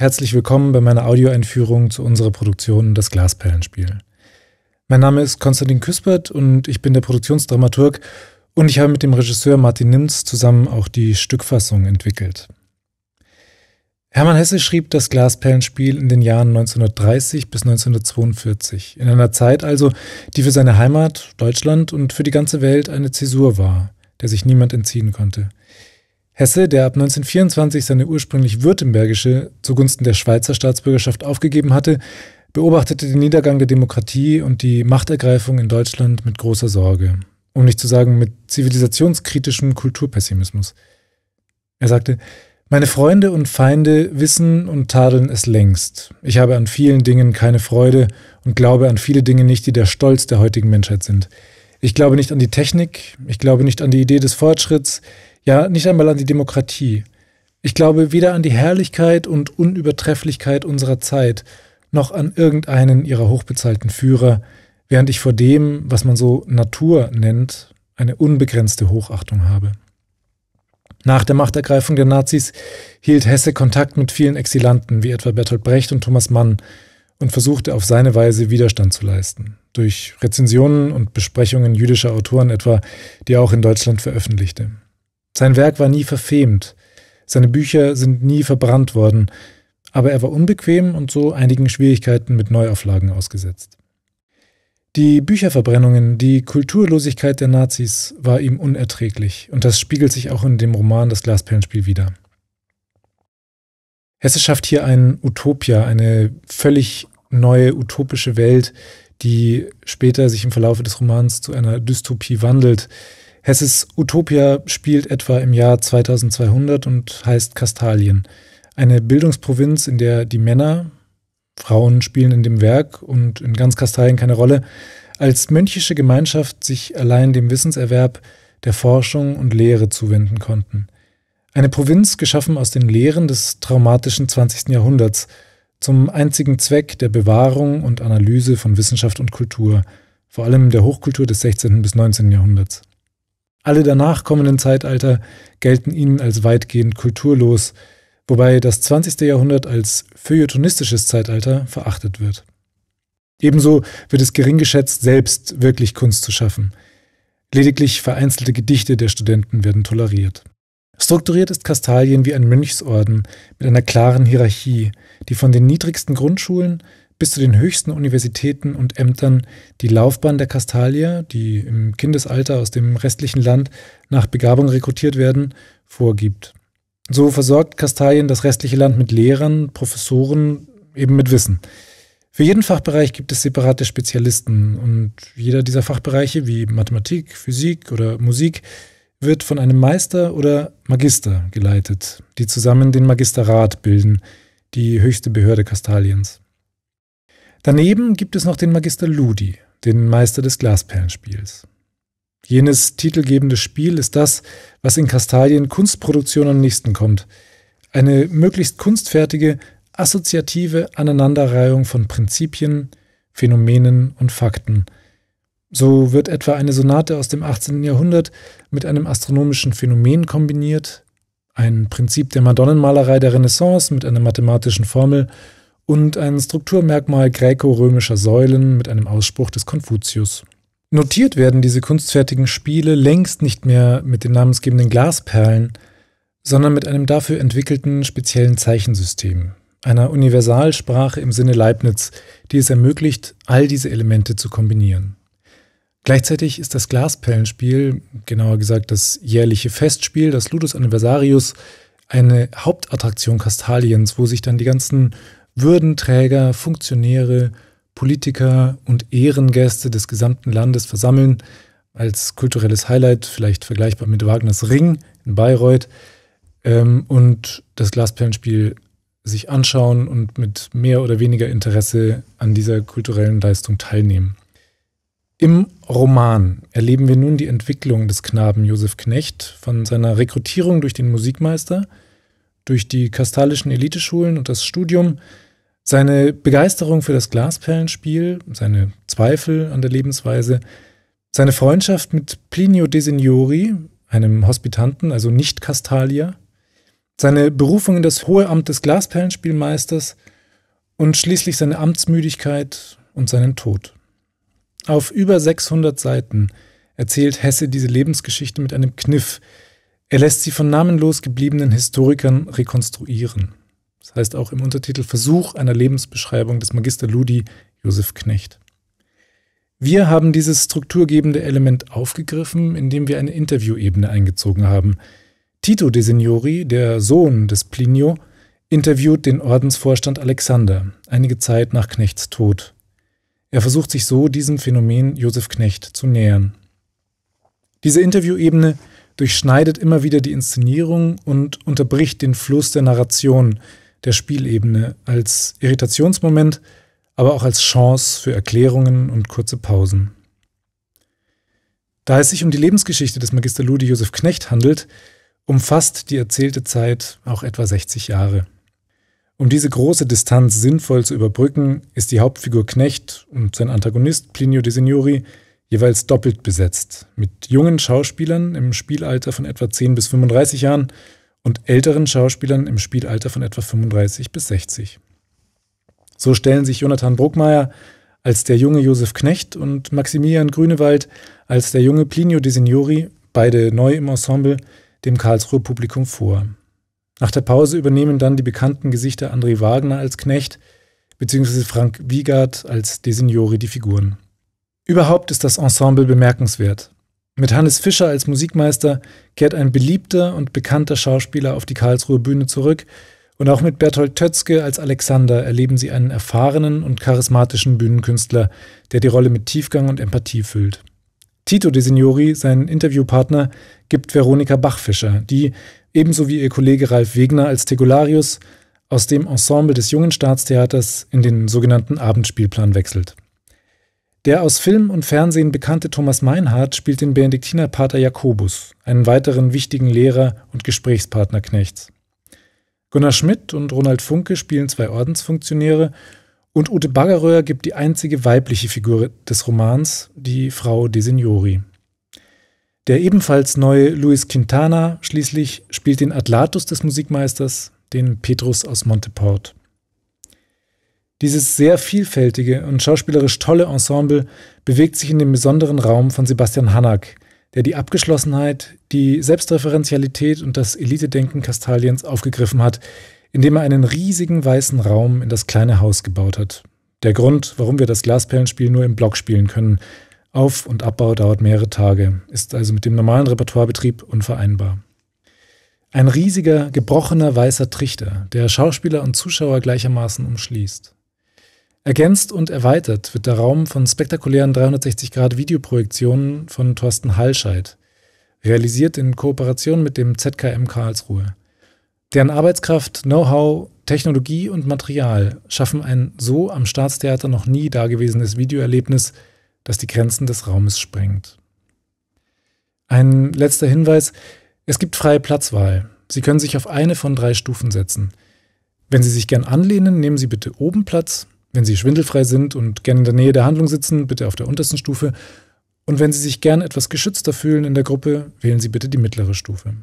Herzlich willkommen bei meiner Audioeinführung zu unserer Produktion Das Glasperlenspiel. Mein Name ist Konstantin Küspert und ich bin der Produktionsdramaturg und ich habe mit dem Regisseur Martin Nimz zusammen auch die Stückfassung entwickelt. Hermann Hesse schrieb das Glasperlenspiel in den Jahren 1930 bis 1942, in einer Zeit also, die für seine Heimat, Deutschland und für die ganze Welt eine Zäsur war, der sich niemand entziehen konnte. Hesse, der ab 1924 seine ursprünglich württembergische zugunsten der Schweizer Staatsbürgerschaft aufgegeben hatte, beobachtete den Niedergang der Demokratie und die Machtergreifung in Deutschland mit großer Sorge, um nicht zu sagen mit zivilisationskritischem Kulturpessimismus. Er sagte, meine Freunde und Feinde wissen und tadeln es längst. Ich habe an vielen Dingen keine Freude und glaube an viele Dinge nicht, die der Stolz der heutigen Menschheit sind. Ich glaube nicht an die Technik, ich glaube nicht an die Idee des Fortschritts, ja nicht einmal an die Demokratie. Ich glaube weder an die Herrlichkeit und Unübertrefflichkeit unserer Zeit, noch an irgendeinen ihrer hochbezahlten Führer, während ich vor dem, was man so Natur nennt, eine unbegrenzte Hochachtung habe. Nach der Machtergreifung der Nazis hielt Hesse Kontakt mit vielen Exilanten, wie etwa Bertolt Brecht und Thomas Mann, und versuchte auf seine Weise Widerstand zu leisten, durch Rezensionen und Besprechungen jüdischer Autoren etwa, die er auch in Deutschland veröffentlichte. Sein Werk war nie verfemt, seine Bücher sind nie verbrannt worden, aber er war unbequem und so einigen Schwierigkeiten mit Neuauflagen ausgesetzt. Die Bücherverbrennungen, die Kulturlosigkeit der Nazis war ihm unerträglich und das spiegelt sich auch in dem Roman Das Glasperlenspiel wider. Hesse schafft hier ein Utopia, eine völlig neue utopische Welt, die später sich im Verlauf des Romans zu einer Dystopie wandelt, Hesses Utopia spielt etwa im Jahr 2200 und heißt Kastalien. Eine Bildungsprovinz, in der die Männer, Frauen spielen in dem Werk und in ganz Kastalien keine Rolle, als mönchische Gemeinschaft sich allein dem Wissenserwerb, der Forschung und Lehre zuwenden konnten. Eine Provinz geschaffen aus den Lehren des traumatischen 20. Jahrhunderts zum einzigen Zweck der Bewahrung und Analyse von Wissenschaft und Kultur, vor allem der Hochkultur des 16. bis 19. Jahrhunderts. Alle danach kommenden Zeitalter gelten ihnen als weitgehend kulturlos, wobei das 20. Jahrhundert als feuilletonistisches Zeitalter verachtet wird. Ebenso wird es gering geschätzt, selbst wirklich Kunst zu schaffen. Lediglich vereinzelte Gedichte der Studenten werden toleriert. Strukturiert ist Kastalien wie ein Mönchsorden mit einer klaren Hierarchie, die von den niedrigsten Grundschulen bis zu den höchsten Universitäten und Ämtern die Laufbahn der Kastalier, die im Kindesalter aus dem restlichen Land nach Begabung rekrutiert werden, vorgibt. So versorgt Kastalien das restliche Land mit Lehrern, Professoren, eben mit Wissen. Für jeden Fachbereich gibt es separate Spezialisten und jeder dieser Fachbereiche wie Mathematik, Physik oder Musik wird von einem Meister oder Magister geleitet, die zusammen den Magisterrat bilden, die höchste Behörde Kastaliens. Daneben gibt es noch den Magister Ludi, den Meister des Glasperlenspiels. Jenes titelgebende Spiel ist das, was in Kastalien Kunstproduktion am nächsten kommt. Eine möglichst kunstfertige, assoziative Aneinanderreihung von Prinzipien, Phänomenen und Fakten. So wird etwa eine Sonate aus dem 18. Jahrhundert mit einem astronomischen Phänomen kombiniert, ein Prinzip der Madonnenmalerei der Renaissance mit einer mathematischen Formel und ein Strukturmerkmal gräko-römischer Säulen mit einem Ausspruch des Konfuzius. Notiert werden diese kunstfertigen Spiele längst nicht mehr mit den namensgebenden Glasperlen, sondern mit einem dafür entwickelten speziellen Zeichensystem, einer Universalsprache im Sinne Leibniz, die es ermöglicht, all diese Elemente zu kombinieren. Gleichzeitig ist das Glasperlenspiel, genauer gesagt das jährliche Festspiel, das Ludus Anniversarius, eine Hauptattraktion Kastaliens, wo sich dann die ganzen Würdenträger, Funktionäre, Politiker und Ehrengäste des gesamten Landes versammeln, als kulturelles Highlight, vielleicht vergleichbar mit Wagners Ring in Bayreuth, ähm, und das Glasperlenspiel sich anschauen und mit mehr oder weniger Interesse an dieser kulturellen Leistung teilnehmen. Im Roman erleben wir nun die Entwicklung des Knaben Josef Knecht von seiner Rekrutierung durch den Musikmeister durch die kastalischen Eliteschulen und das Studium, seine Begeisterung für das Glasperlenspiel, seine Zweifel an der Lebensweise, seine Freundschaft mit Plinio de Signori, einem Hospitanten, also nicht Kastalier, seine Berufung in das hohe Amt des Glasperlenspielmeisters und schließlich seine Amtsmüdigkeit und seinen Tod. Auf über 600 Seiten erzählt Hesse diese Lebensgeschichte mit einem Kniff. Er lässt sie von namenlos gebliebenen Historikern rekonstruieren. Das heißt auch im Untertitel Versuch einer Lebensbeschreibung des Magister Ludi Josef Knecht. Wir haben dieses strukturgebende Element aufgegriffen, indem wir eine Interviewebene eingezogen haben – Tito de Signori, der Sohn des Plinio, interviewt den Ordensvorstand Alexander einige Zeit nach Knechts Tod. Er versucht sich so diesem Phänomen Josef Knecht zu nähern. Diese Interviewebene durchschneidet immer wieder die Inszenierung und unterbricht den Fluss der Narration der Spielebene als Irritationsmoment, aber auch als Chance für Erklärungen und kurze Pausen. Da es sich um die Lebensgeschichte des Magister Ludi Josef Knecht handelt, umfasst die erzählte Zeit auch etwa 60 Jahre. Um diese große Distanz sinnvoll zu überbrücken, ist die Hauptfigur Knecht und sein Antagonist Plinio de Signori jeweils doppelt besetzt, mit jungen Schauspielern im Spielalter von etwa 10 bis 35 Jahren und älteren Schauspielern im Spielalter von etwa 35 bis 60. So stellen sich Jonathan Bruckmeier als der junge Josef Knecht und Maximilian Grünewald als der junge Plinio de Signori, beide neu im Ensemble, dem Karlsruher Publikum vor. Nach der Pause übernehmen dann die bekannten Gesichter André Wagner als Knecht bzw. Frank Wiegard als Designori die Figuren. Überhaupt ist das Ensemble bemerkenswert. Mit Hannes Fischer als Musikmeister kehrt ein beliebter und bekannter Schauspieler auf die Karlsruher Bühne zurück und auch mit Bertolt Tötzke als Alexander erleben sie einen erfahrenen und charismatischen Bühnenkünstler, der die Rolle mit Tiefgang und Empathie füllt. Tito De Signori, sein Interviewpartner, gibt Veronika Bachfischer, die, ebenso wie ihr Kollege Ralf Wegner als Tegularius, aus dem Ensemble des Jungen Staatstheaters in den sogenannten Abendspielplan wechselt. Der aus Film und Fernsehen bekannte Thomas Meinhardt spielt den Benediktinerpater Jakobus, einen weiteren wichtigen Lehrer und Gesprächspartner Knechts. Gunnar Schmidt und Ronald Funke spielen zwei Ordensfunktionäre und Ute Baggeröhr gibt die einzige weibliche Figur des Romans, die Frau de Signori. Der ebenfalls neue Luis Quintana schließlich spielt den Atlatus des Musikmeisters, den Petrus aus Monteport. Dieses sehr vielfältige und schauspielerisch tolle Ensemble bewegt sich in dem besonderen Raum von Sebastian Hanak, der die Abgeschlossenheit, die Selbstreferenzialität und das Elitedenken Kastaliens aufgegriffen hat, indem er einen riesigen weißen Raum in das kleine Haus gebaut hat. Der Grund, warum wir das Glasperlenspiel nur im Block spielen können. Auf- und Abbau dauert mehrere Tage, ist also mit dem normalen Repertoirebetrieb unvereinbar. Ein riesiger, gebrochener weißer Trichter, der Schauspieler und Zuschauer gleichermaßen umschließt. Ergänzt und erweitert wird der Raum von spektakulären 360-Grad-Videoprojektionen von Thorsten Hallscheid, realisiert in Kooperation mit dem ZKM Karlsruhe. Deren Arbeitskraft, Know-how, Technologie und Material schaffen ein so am Staatstheater noch nie dagewesenes Videoerlebnis, das die Grenzen des Raumes sprengt. Ein letzter Hinweis, es gibt freie Platzwahl. Sie können sich auf eine von drei Stufen setzen. Wenn Sie sich gern anlehnen, nehmen Sie bitte oben Platz. Wenn Sie schwindelfrei sind und gern in der Nähe der Handlung sitzen, bitte auf der untersten Stufe. Und wenn Sie sich gern etwas geschützter fühlen in der Gruppe, wählen Sie bitte die mittlere Stufe.